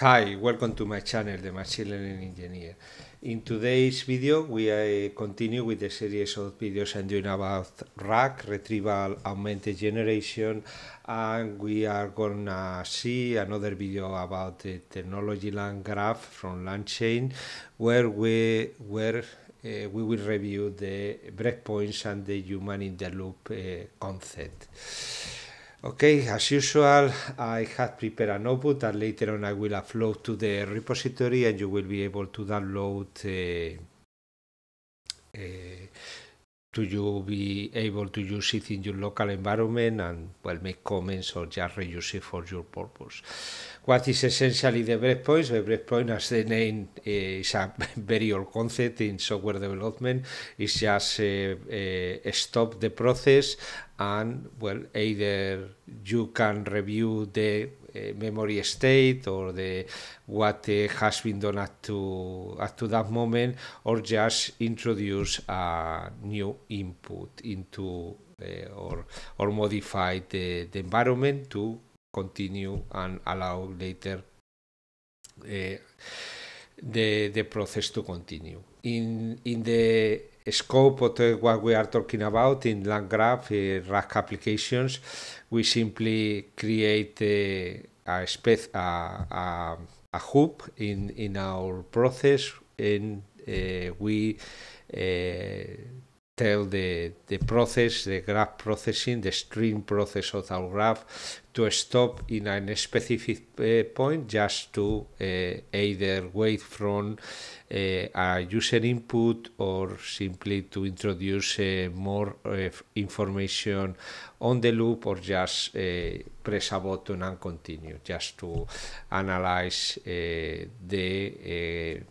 Hi, welcome to my channel, The Machine Learning Engineer. In today's video, we uh, continue with the series of videos I'm doing about RAG, Retrieval Augmented Generation, and we are gonna see another video about the technology LangGraph from LangChain, where we where uh, we will review the breakpoints and the human in the loop uh, concept. Okay, as usual, I had prepared a notebook that later on I will upload to the repository and you will be able to download uh, uh, to you be able to use it in your local environment and well make comments or just reuse it for your purpose. What is essentially the breakpoints? The breakpoint, as the name uh, is a very old concept in software development, is just uh, uh, stop the process and well either you can review the memory state or the what has been done up to up to that moment or just introduce a new input into or or modify the, the environment to continue and allow later the the process to continue. In in the scope of what we are talking about in LangGraph uh, RAG applications, we simply create uh, a, spec, a, a, a hoop in, in our process and uh, we uh, tell the, the process, the graph processing, the stream process of our graph to stop in a specific uh, point just to uh, either wait from uh, a user input or simply to introduce more information on the loop or just press a button and continue just to analyze the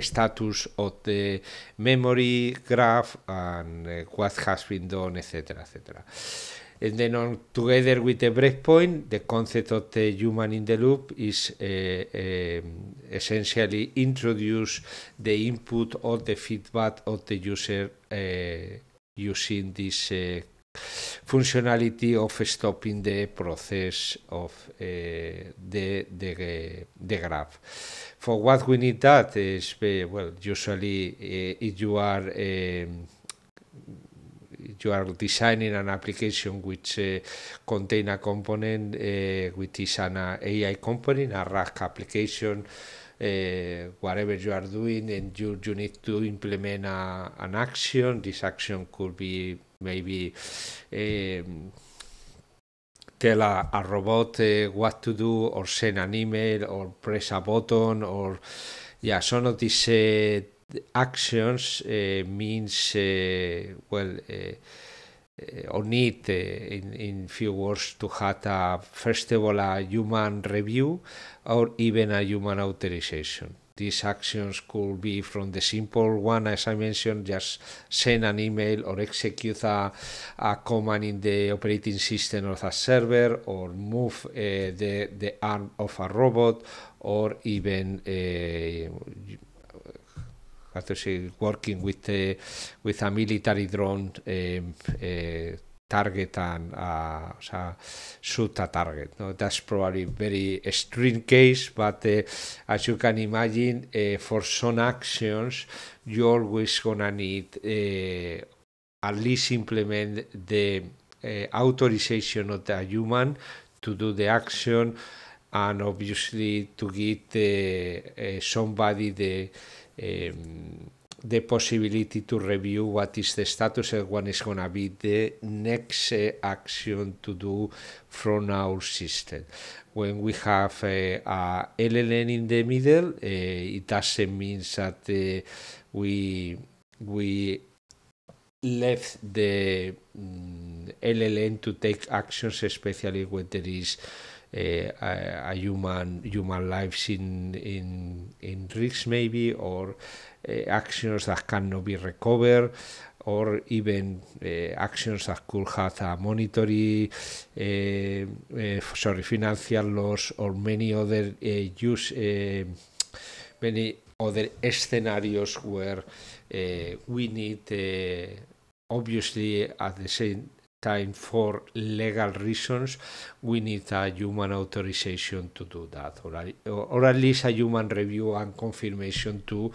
status of the memory graph and uh, what has been done, etc., etc. And then on together with the breakpoint, the concept of the human in the loop is uh, essentially introduce the input or the feedback of the user uh, using this functionality of stopping the process of the, the, the graph. For what we need that is, uh, well, usually if you are you are designing an application which uh, contain a component uh, which is an uh, AI component, a RAG application, uh, whatever you are doing, and you, you need to implement a, an action. This action could be maybe um, tell a, a robot uh, what to do or send an email or press a button or yeah some of these uh, actions means well or need in, in few words to have a, first of all a human review or even a human authorization these actions could be from the simple one, as I mentioned, just send an email or execute a, a command in the operating system of a server or move uh, the, the arm of a robot or even uh, how to say, working with, uh, with a military drone um, uh, target and uh, so shoot a target. No? That's probably very extreme case, but uh, as you can imagine, uh, for some actions, you're always gonna need uh, at least implement the uh, authorization of the human to do the action, and obviously to get uh, somebody the um, the possibility to review what is the status and what is going to be the next uh, action to do from our system. When we have uh, a LLM in the middle, uh, it doesn't mean that we we left the um, LLM to take actions, especially when there is a, a, human human lives in in in risk maybe or uh, actions that cannot be recovered or even uh, actions that could have a monetary, uh, sorry, financial loss or many other use, many other scenarios where we need obviously at the same time for legal reasons, we need a human authorization to do that, or, or at least a human review and confirmation to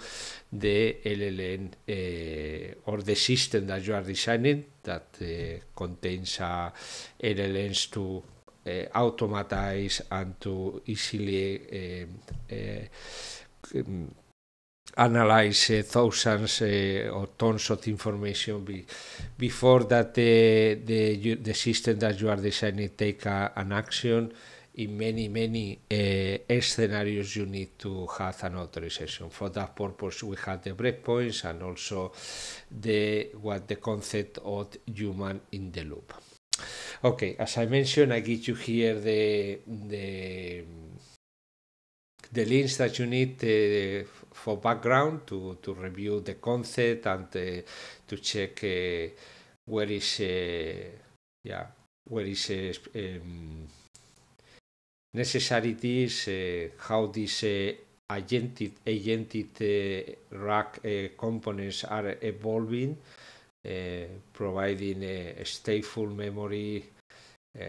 the LLM uh, or the system that you are designing that uh, contains uh, LLMs to uh, automatize and to easily analyze uh, thousands uh, or tons of information be, before that the, the, the system that you are designing take a, an action. In many many uh, scenarios you need to have an authorization. For that purpose we have the breakpoints and also the what the concept of human in the loop. Okay as i mentioned i give you here the the the links that you need uh, for background to, to review the concept and uh, to check uh, where is uh, yeah where is um, necessities uh, how uh, agented agented RAG components are evolving providing a, a stateful memory uh,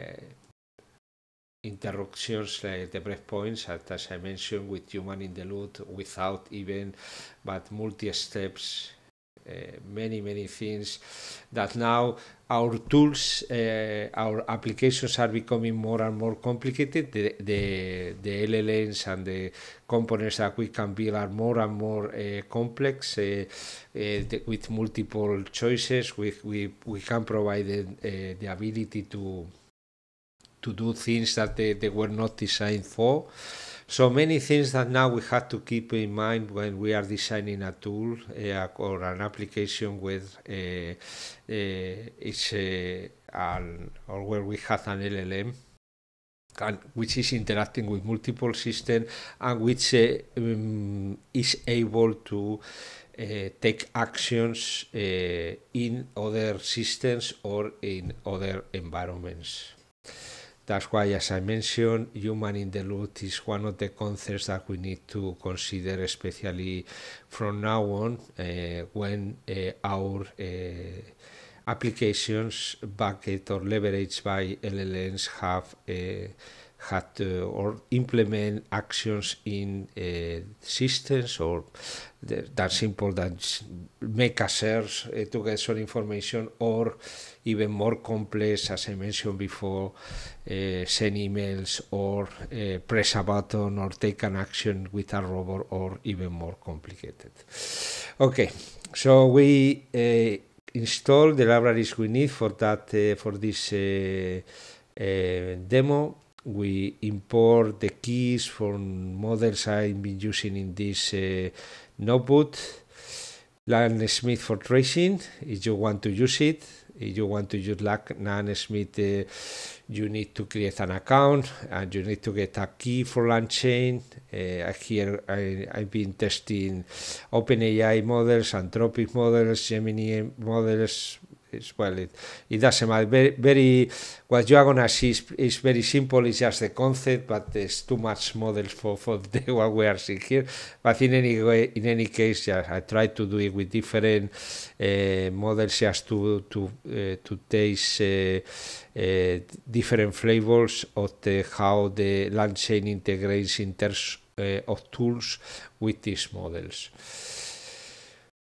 interruptions like the breakpoints as I mentioned with human in the loop without even but multi steps uh, many many things that now our tools uh, our applications are becoming more and more complicated. The, the the LLMs and the components that we can build are more and more uh, complex uh, the, with multiple choices. We, we, we can provide the, the ability to to do things that they, they were not designed for. So many things that now we have to keep in mind when we are designing a tool uh, or an application with uh, uh, it's an, or where we have an LLM. And which is interacting with multiple systems and which um, is able to uh, take actions uh, in other systems or in other environments. That's why, as I mentioned, human in the loop is one of the concepts that we need to consider, especially from now on uh, when uh, our uh, applications backed or leveraged by LLMs have had to, or implement actions in uh, systems or that simple that make a search uh, to get some information or even more complex as I mentioned before uh, send emails or uh, press a button or take an action with a robot or even more complicated. Okay so we uh, install the libraries we need for that uh, for this demo we import the keys from models I've been using in this uh, notebook. LangSmith for tracing, if you want to use it. If you want to use LangSmith, uh, you need to create an account and you need to get a key for LangChain. Uh, here I, I've been testing OpenAI models, Anthropic models, Gemini models, well, it, it doesn't matter. Very, very, what you are gonna see is, is very simple. It's just the concept, but there's too much models for for the what we are seeing here. But in any way, in any case, yeah, I try to do it with different uh, models just to to uh, to taste uh, uh, different flavors of the how the LangChain integrates in terms uh, of tools with these models.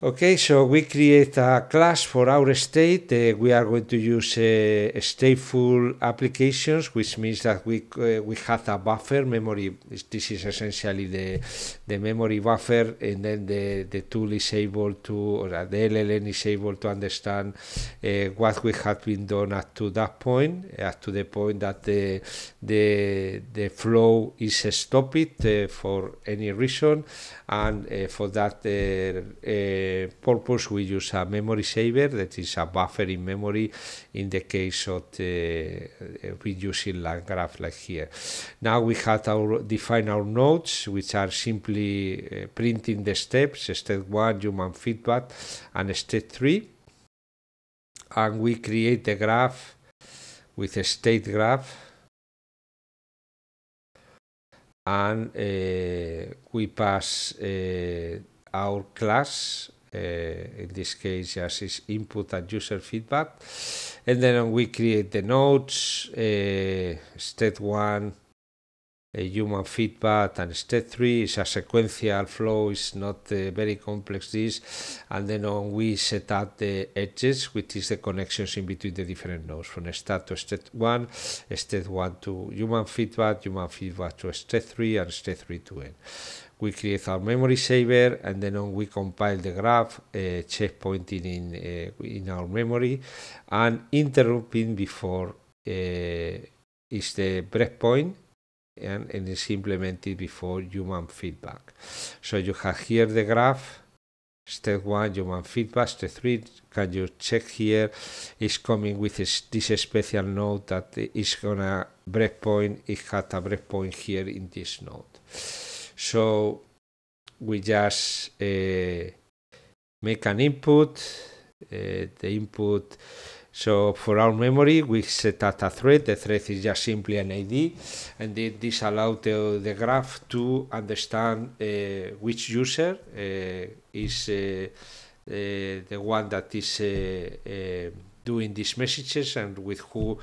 Okay, so we create a class for our state. Uh, we are going to use uh, stateful applications, which means that we uh, we have a buffer memory. This is essentially the the memory buffer, and then the the tool is able to, or the LLM is able to understand uh, what we have been done up to that point, up to the point that the the the flow is stopped uh, for any reason, and uh, for that purpose we use a memory saver that is a buffer in memory in the case of the, we using graph like here. Now we have our define our nodes which are simply uh, printing the steps, step 1 human feedback and step 3 and we create the graph with a state graph and uh, we pass uh, our class in this case just is input and user feedback. And then we create the nodes step one a human feedback and step three is a sequential flow. It's not uh, very complex this. And then on we set up the edges which is the connections in between the different nodes from start to step one step one to human feedback human feedback to step three and step three to end we create our memory saver and then on we compile the graph uh, checkpointing in uh, in our memory and interrupting before uh, is the breakpoint and, and is implemented before human feedback. So you have here the graph, step one, human feedback, step three, can you check here, is coming with this, this special node that is gonna breakpoint, it had a breakpoint here in this node. So we just uh, make an input, uh, the input so for our memory, we set up a thread. The thread is just simply an ID, and this allows the, the graph to understand uh, which user uh, is uh, the one that is doing these messages and with who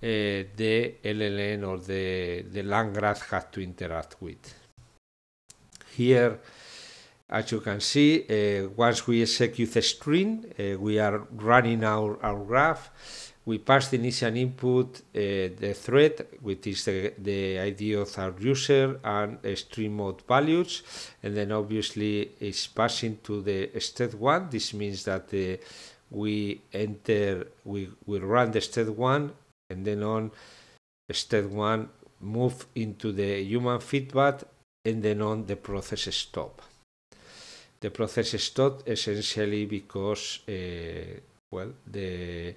the LLM or the, the LangGraph has to interact with. Here, as you can see, uh, once we execute the string, uh, we are running our, our graph. We pass the initial input, uh, the thread, which is the, the ID of our user and string mode values. And then obviously it's passing to the step one. This means that uh, we enter, we, we run the step one and then on step one move into the human feedback and then on the process stop the process stopped essentially because uh, well the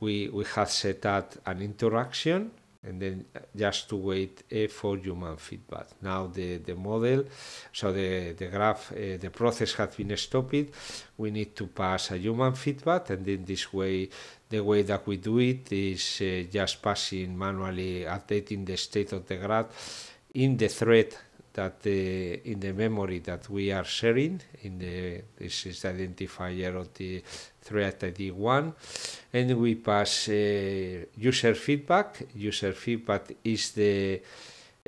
we we had set up an interaction and then just to wait uh, for human feedback. Now the, the model, so the, the graph, uh, the process has been stopped. We need to pass a human feedback and in this way, the way that we do it is uh, just passing manually updating the state of the graph in the thread that uh, in the memory that we are sharing in the this is the identifier of the thread ID one and we pass uh, user feedback. User feedback is the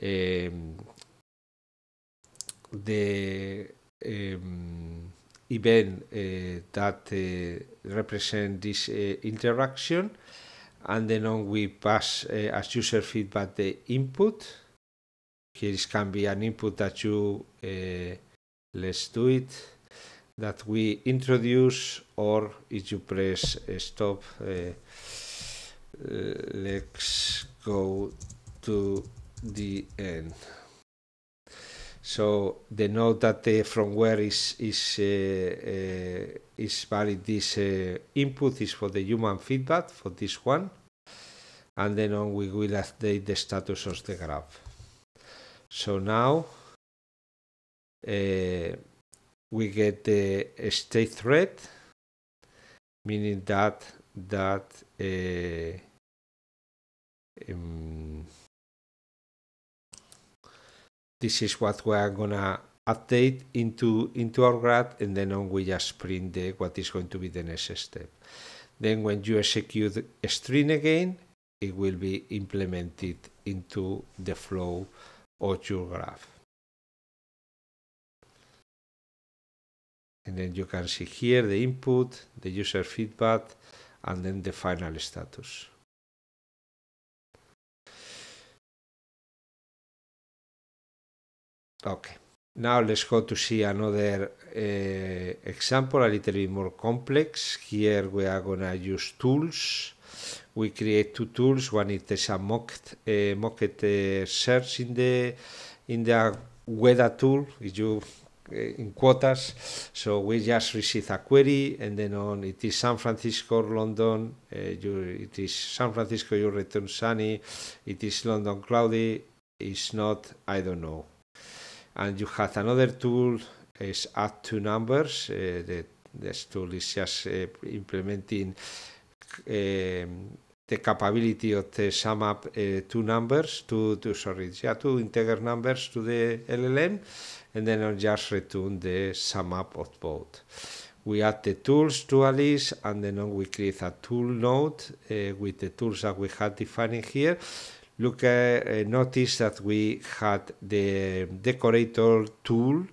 um, the um, event uh, that uh, represent this uh, interaction. And then on we pass uh, as user feedback the input here can be an input that you uh, let's do it that we introduce or if you press uh, stop uh, let's go to the end. So the node that uh, from where is is uh, uh, is valid this input is for the human feedback for this one and then on we will update the status of the graph so now uh, we get the state thread, meaning that that uh, um, this is what we are gonna update into into our graph, and then on we just print the, what is going to be the next step. Then when you execute string again, it will be implemented into the flow of your graph. And then you can see here the input, the user feedback, and then the final status. Okay, now let's go to see another uh, example, a little bit more complex. Here we are gonna use tools we create two tools. One is a mocked, uh, mocked uh, search in the in the WEDA tool. You uh, in quotas. So we just receive a query, and then on it is San Francisco, London. Uh, you, it is San Francisco. You return sunny. It is London cloudy. It's not. I don't know. And you have another tool is add two numbers. Uh, the, this tool is just implementing the capability of the sum up uh, two numbers, two, two sorry, yeah, two integer numbers to the LLM, and then I'll just return the sum up of both. we add the tools to a list and then we create a tool node uh, with the tools that we had defined here. Look, uh, notice that we had the decorator tool.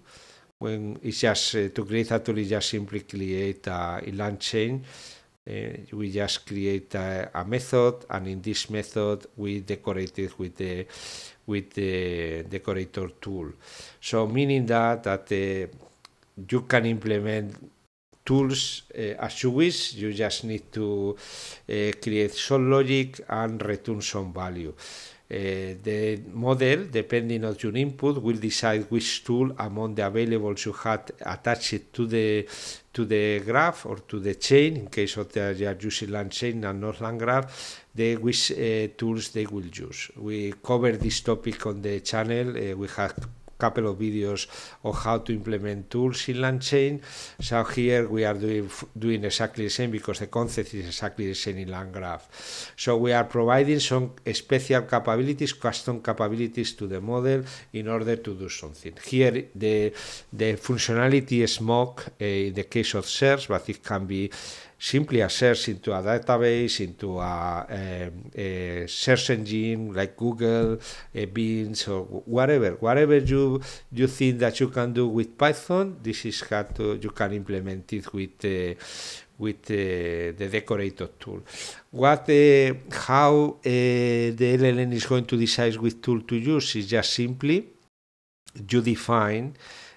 When it's just uh, to create a tool, is just simply create a inline chain. Uh, we just create a, a, method, and in this method, we decorate it with the with the decorator tool. So meaning that that uh, you can implement tools uh, as you wish. You just need to uh, create some logic and return some value. Uh, the model, depending on your input, will decide which tool among the available you had attached to the to the graph or to the chain. In case of the you are using LangChain and not LangGraph, the which uh, tools they will use. We cover this topic on the channel. Uh, we have couple of videos on how to implement tools in LangChain. So here we are doing doing exactly the same because the concept is exactly the same in LangGraph. So we are providing some special capabilities, custom capabilities to the model in order to do something. Here the the functionality is mock uh, in the case of search, but it can be simply a search into a database, into a, a, a search engine like Google, a Bing, or whatever. Whatever you you think that you can do with Python, this is how to, you can implement it with uh, with uh, the decorator tool. What, uh, how uh, the LLM is going to decide which tool to use is just simply you define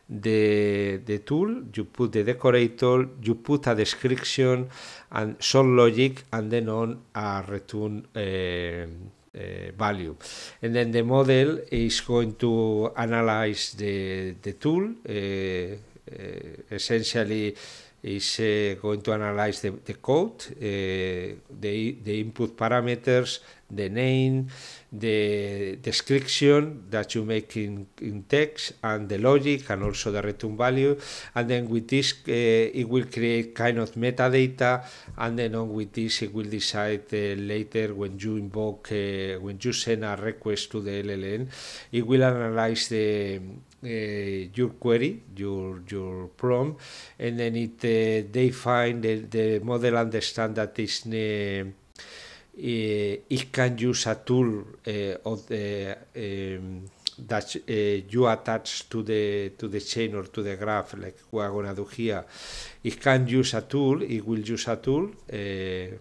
the, the tool, you put the decorator, you put a description and some logic, and then on a return uh, uh, value. And then the model is going to analyze the, the tool, uh, essentially is uh, going to analyze the, the code, uh, the, the input parameters, the name, the description that you make in, in text and the logic and also the return value. And then with this uh, it will create kind of metadata. And then on with this it will decide uh, later when you invoke uh, when you send a request to the LLM it will analyze the uh, your query, your your prompt, and then it uh, they find the, the model understand that is uh, it can use a tool of the that uh, you attach to the to the chain or to the graph like we're gonna do here. It can use a tool it will use a tool uh,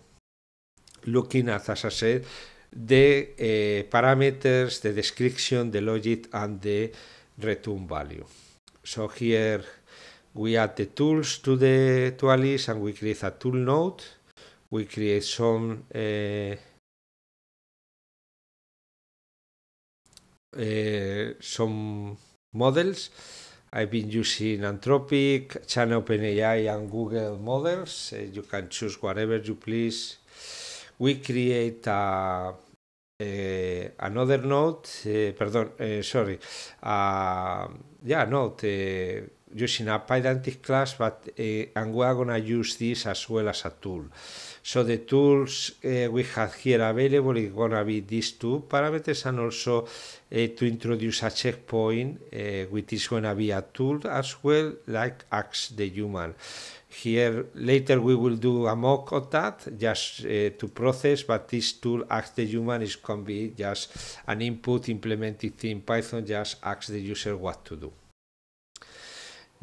looking at as I said the uh, parameters the description the logic and the return value. So here we add the tools to the to a list and we create a tool node we create some uh, uh, some models. I've been using Anthropic, China OpenAI, and Google models. Uh, you can choose whatever you please. We create a, a another node, uh, pardon, uh, sorry, uh, yeah, node uh, using a Pydantic class, but uh, and we are gonna use this as well as a tool. So the tools uh, we have here available is going to be these two parameters and also uh, to introduce a checkpoint, uh, which is going to be a tool as well, like Ask the Human. Here later we will do a mock of that just uh, to process, but this tool Ask the Human is to be just an input implemented in Python, just ask the user what to do.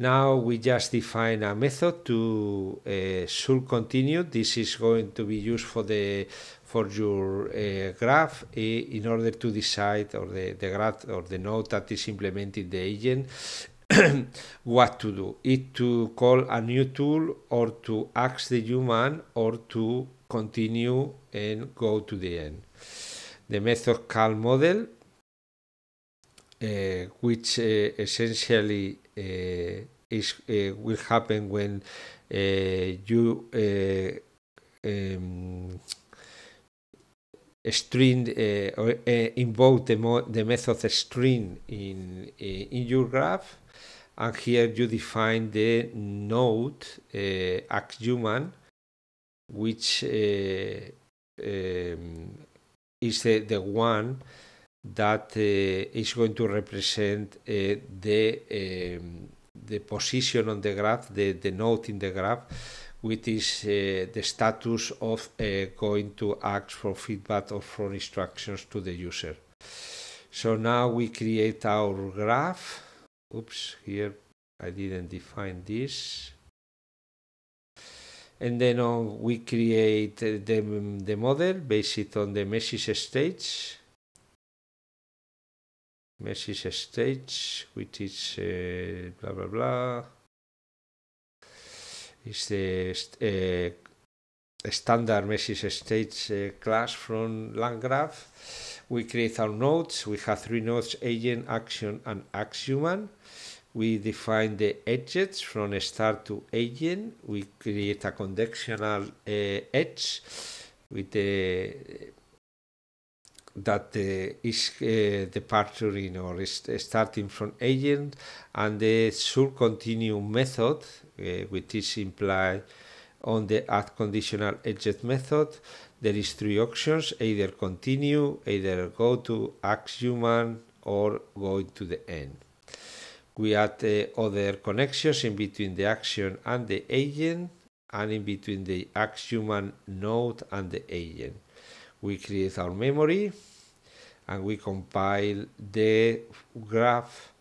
Now we just define a method to uh, should continue. This is going to be used for the for your uh, graph uh, in order to decide or the, the graph or the node that is implementing the agent what to do. It to call a new tool or to ask the human or to continue and go to the end. The method call model, uh, which uh, essentially is uh, will happen when uh, you um, string uh, or uh, invoke the, mo the method string in in your graph. And here you define the node uh, human which um, is the, the one that uh, is going to represent uh, the um, the position on the graph, the, the node in the graph, which is uh, the status of uh, going to ask for feedback or for instructions to the user. So now we create our graph. Oops, here I didn't define this. And then on, we create the, the model based on the message stage. Message stage, which is uh, blah blah blah. Is the uh, standard message stage uh, class from LangGraph we create our nodes. We have three nodes, agent, action, and axhuman. We define the edges from start to agent. We create a conditional uh, edge with the that the is uh, departing or is starting from agent and the should continue method uh, which is implied on the add conditional agent method there is three options either continue either go to axhuman or go to the end. We add uh, other connections in between the action and the agent and in between the axhuman node and the agent we create our memory and we compile the graph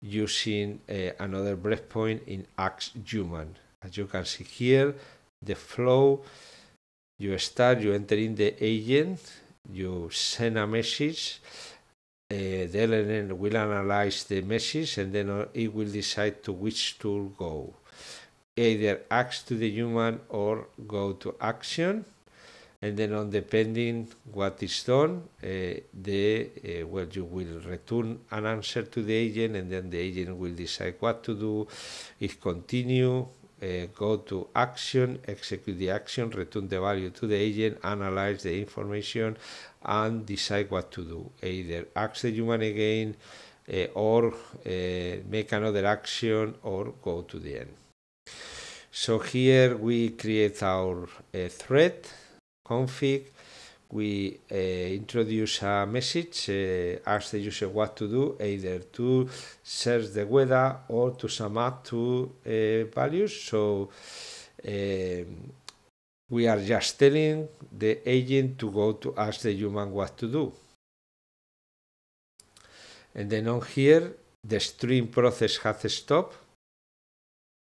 using uh, another breakpoint in axhuman as you can see here the flow you start, you enter in the agent, you send a message, uh, the LLM will analyze the message and then it will decide to which tool go. Either ask to the human or go to action. And then on depending what is done, uh, the uh, well you will return an answer to the agent, and then the agent will decide what to do, if continue, uh, go to action, execute the action, return the value to the agent, analyze the information, and decide what to do. Either ask the human again, or make another action, or go to the end. So here we create our thread config we uh, introduce a message, uh, ask the user what to do, either to search the weather or to sum up two uh, values. So we are just telling the agent to go to ask the human what to do. And then on here, the stream process has stopped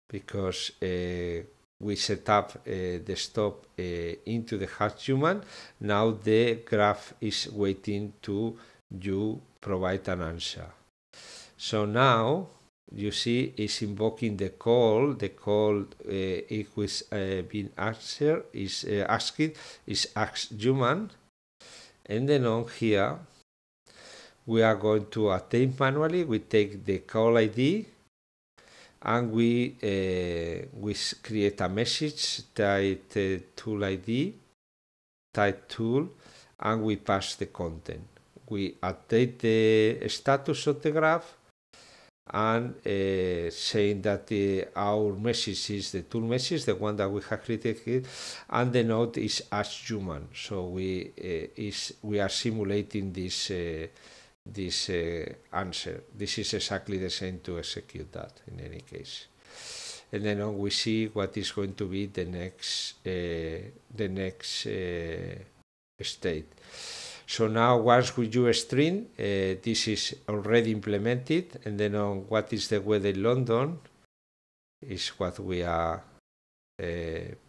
because we set up uh, the stop uh, into the axhuman. Now the graph is waiting to you provide an answer. So now you see it's invoking the call. The call uh, it was uh, being answered is uh, asked is axhuman, and then on here we are going to attempt manually. We take the call ID and we uh, we create a message type uh, tool ID type tool and we pass the content we update the status of the graph and uh, saying that the, our message is the tool message, the one that we have created and the node is as human. So we uh, is we are simulating this this uh, answer. This is exactly the same to execute that in any case. And then on we see what is going to be the next uh, the next uh, state. So now once we do a string, uh, this is already implemented, and then on what is the weather in London is what we are uh,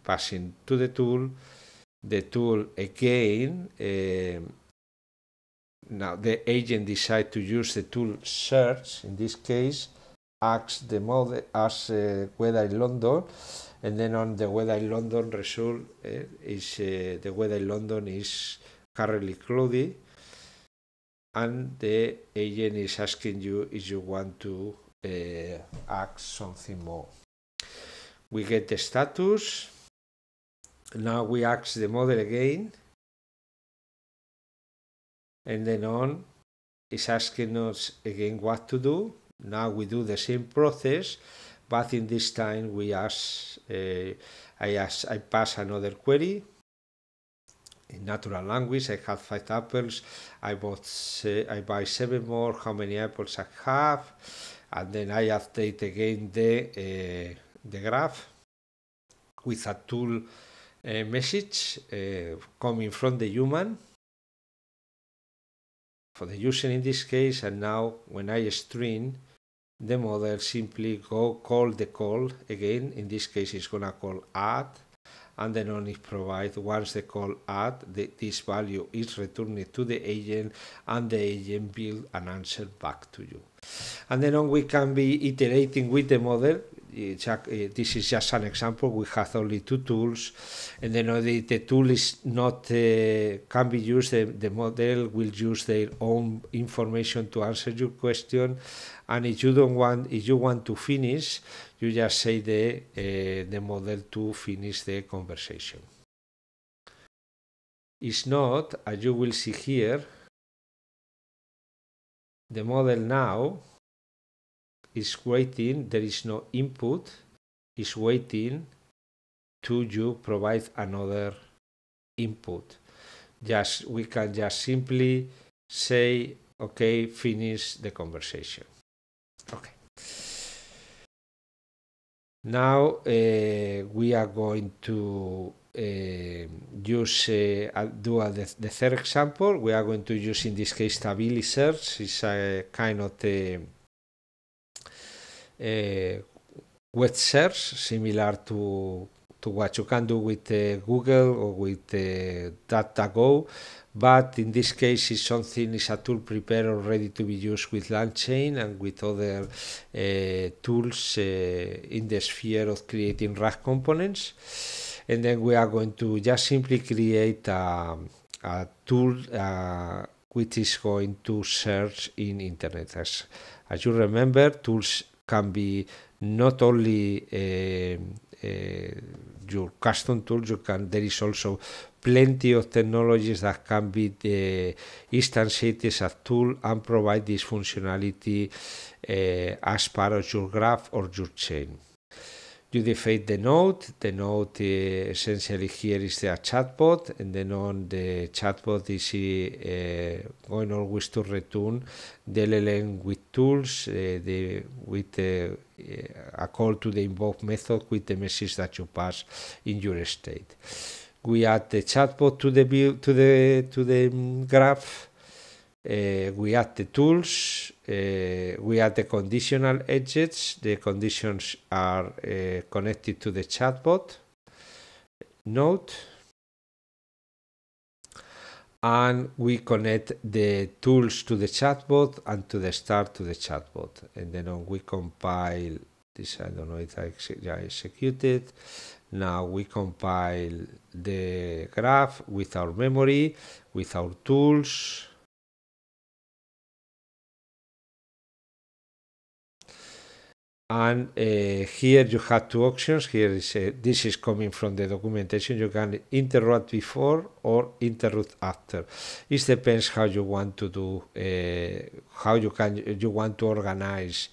passing to the tool. The tool again uh, now the agent decide to use the tool search, in this case, asks the model as uh, weather in London, and then on the weather in London result uh, is uh, the weather in London is currently cloudy, and the agent is asking you if you want to uh, ask something more. We get the status. Now we ask the model again and then on is asking us again what to do. Now we do the same process, but in this time we ask, uh, I ask, I pass another query in natural language. I have five apples. I bought, I buy seven more. How many apples I have? and then I update again the uh, the graph with a tool uh, message uh, coming from the human for the user in this case and now when I string the model simply go call the call again. In this case it's gonna call add and then only provide once the call add the, this value is returned to the agent and the agent build an answer back to you. And then on we can be iterating with the model this is just an example we have only two tools and then the, the tool is not uh, can be used the, the model will use their own information to answer your question and if you don't want if you want to finish you just say the uh, the model to finish the conversation. It's not as you will see here the model now is waiting there is no input. Is waiting to you provide another input. Just we can just simply say okay finish the conversation. Okay. Now uh, we are going to uh, use uh, do a, the, the, third example. We are going to use in this case Tavily search it's a kind of the uh, web search similar to to what you can do with uh, Google or with uh, DuckDuckGo, but in this case it's something is a tool prepared or ready to be used with LangChain and with other uh, tools in the sphere of creating RAG components. And then we are going to just simply create a, a tool uh, which is going to search in internet. As, as you remember, tools can be not only uh, uh, your custom tools, you can, there is also plenty of technologies that can be the instantiated as a tool and provide this functionality uh, as part of your graph or your chain you define the node. The node uh, essentially here is the chatbot, and then on the chatbot is uh, going always to return the LLM with tools, uh, the, with a call to the invoke method with the message that you pass in your state. We add the chatbot to the to the to the graph uh, we add the tools, uh, we add the conditional edges. The conditions are uh, connected to the chatbot node. And we connect the tools to the chatbot and to the start to the chatbot. And then we compile this, I don't know if I ex executed. Now we compile the graph with our memory, with our tools, and uh, here you have two options. Here is uh, this is coming from the documentation. You can interrupt before or interrupt after. It depends how you want to do uh, how you can you want to organize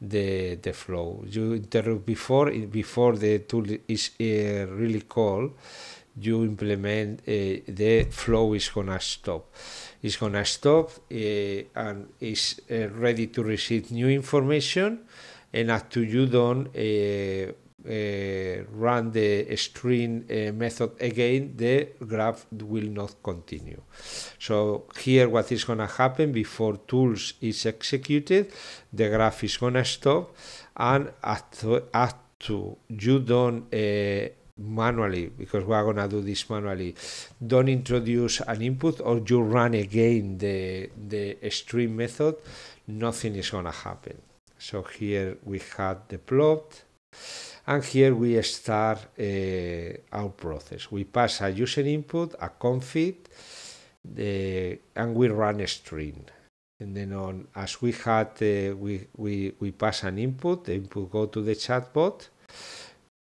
the the flow. You interrupt before before the tool is uh, really called you implement uh, the flow is gonna stop. It's gonna stop uh, and is ready to receive new information and after you don't uh, uh, run the string uh, method again, the graph will not continue. So here what is going to happen before tools is executed, the graph is going to stop and after, after you don't manually, because we are going to do this manually, don't introduce an input or you run again the, the string method, nothing is going to happen. So here we had the plot and here we start uh, our process. We pass a user input, a config, the, and we run a string. And then on, as we had, uh, we, we, we pass an input, the input go to the chatbot,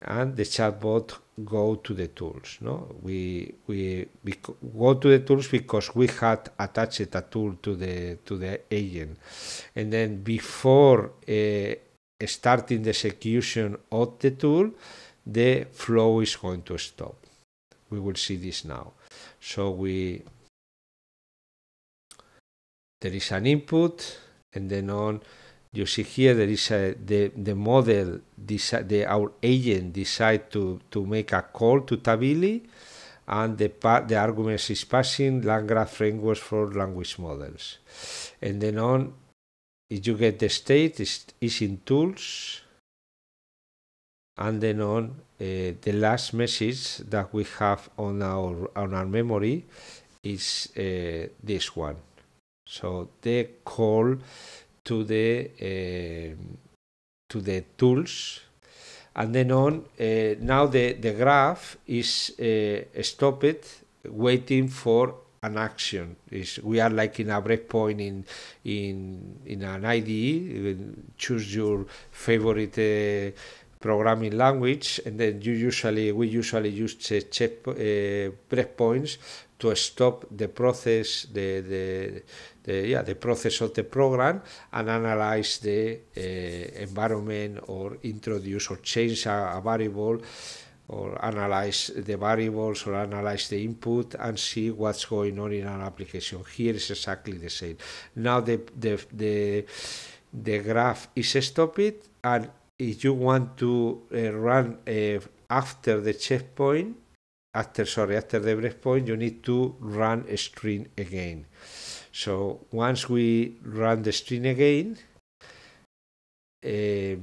and the chatbot go to the tools. No, we, we go to the tools because we had attached a tool to the to the agent, and then before uh, starting the execution of the tool, the flow is going to stop. We will see this now. So we there is an input, and then on you see here there is a, the the model the our agent decide to to make a call to Tavily and the the arguments is passing LangGraph frameworks for language models. And then on if you get the state is, is in tools. And then on uh, the last message that we have on our on our memory is uh, this one. So the call to the uh, to the tools. And then on uh, now the the graph is uh, stopped waiting for an action. Is we are like in a breakpoint in in in an IDE choose your favorite uh, programming language and then you usually we usually use check breakpoints to stop the process the, the the yeah the process of the program and analyze the uh, environment or introduce or change a, a variable or analyze the variables or analyze the input and see what's going on in an application. Here is exactly the same. Now the the the, the graph is stopped and if you want to uh, run uh, after the checkpoint after sorry after the breakpoint you need to run a string again. So once we run the string again uh,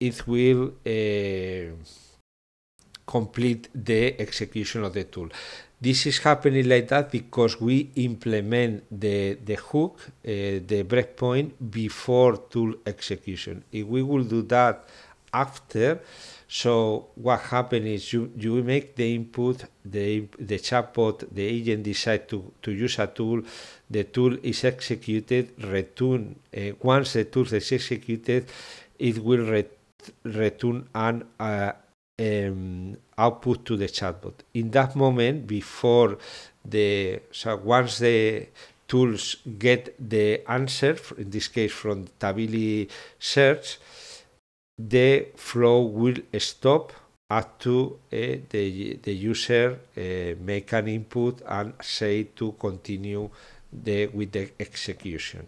it will uh, complete the execution of the tool. This is happening like that because we implement the the hook uh, the breakpoint before tool execution. If we will do that after. So what happens is you, you make the input, the, the chatbot, the agent decide to, to use a tool, the tool is executed, return, uh, once the tool is executed, it will ret, return an uh, um, output to the chatbot. In that moment, before the, so once the tools get the answer, in this case from Tavily search, the flow will stop up to uh, the, the user uh, make an input and say to continue the, with the execution.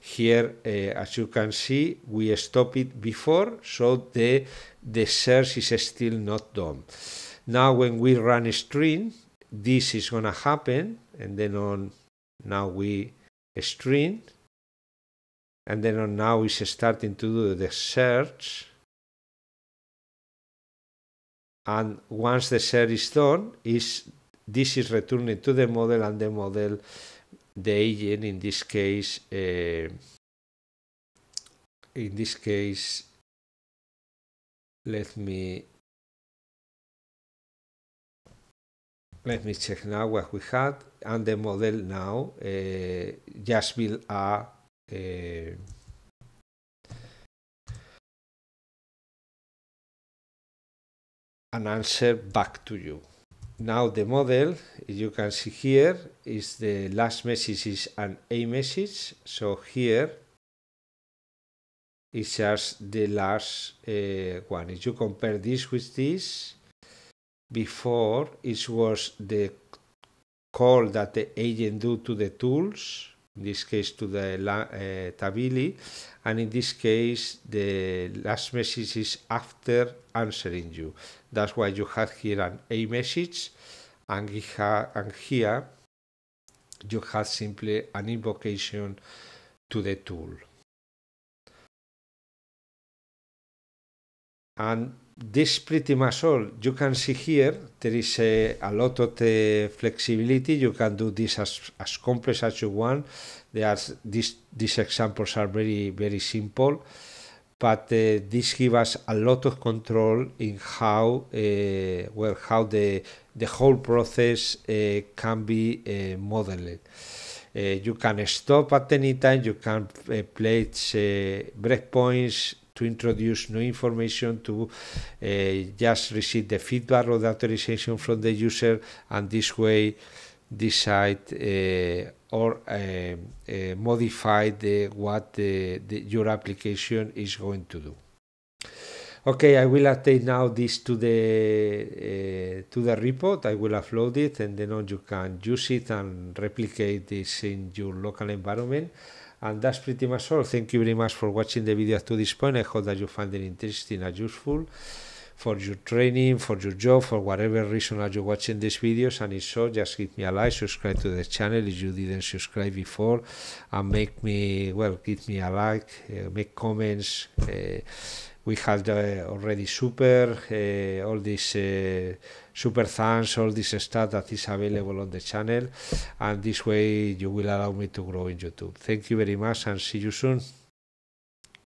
Here, uh, as you can see, we stop it before, so the, the search is still not done. Now, when we run a string, this is going to happen, and then on now we string, and then on now is starting to do the search and once the share is done is this is returned to the model and the model the agent in this case uh, in this case let me let me check now what we had. And the model now uh, just will a uh, an answer back to you. Now the model, you can see here, is the last message is an A message. So here is just the last uh, one. If you compare this with this, before it was the call that the agent do to the tools, in this case to the uh, Tavily, and in this case the last message is after answering you. That's why you have here an A message, and, and here you have simply an invocation to the tool. And this pretty much all. You can see here there is a, a lot of flexibility. You can do this as, as complex as you want. There are, these, these examples are very, very simple but uh, this gives us a lot of control in how uh, well how the the whole process uh, can be uh, modeled. Uh, you can stop at any time. You can place breakpoints to introduce new information to just receive the feedback or the authorization from the user, and this way decide or uh, uh, modify the, what the, the, your application is going to do. Okay, I will update now this to the uh, to the report. I will upload it, and then you can use it and replicate this in your local environment. And that's pretty much all thank you very much for watching the video to this point i hope that you find it interesting and useful for your training, for your job, for whatever reason are you're watching these videos. And if so, just give me a like, subscribe to the channel if you didn't subscribe before, and make me, well, give me a like, uh, make comments. Uh, we have already super, uh, all this uh, super thanks, all this stuff that is available on the channel. And this way you will allow me to grow in YouTube. Thank you very much and see you soon.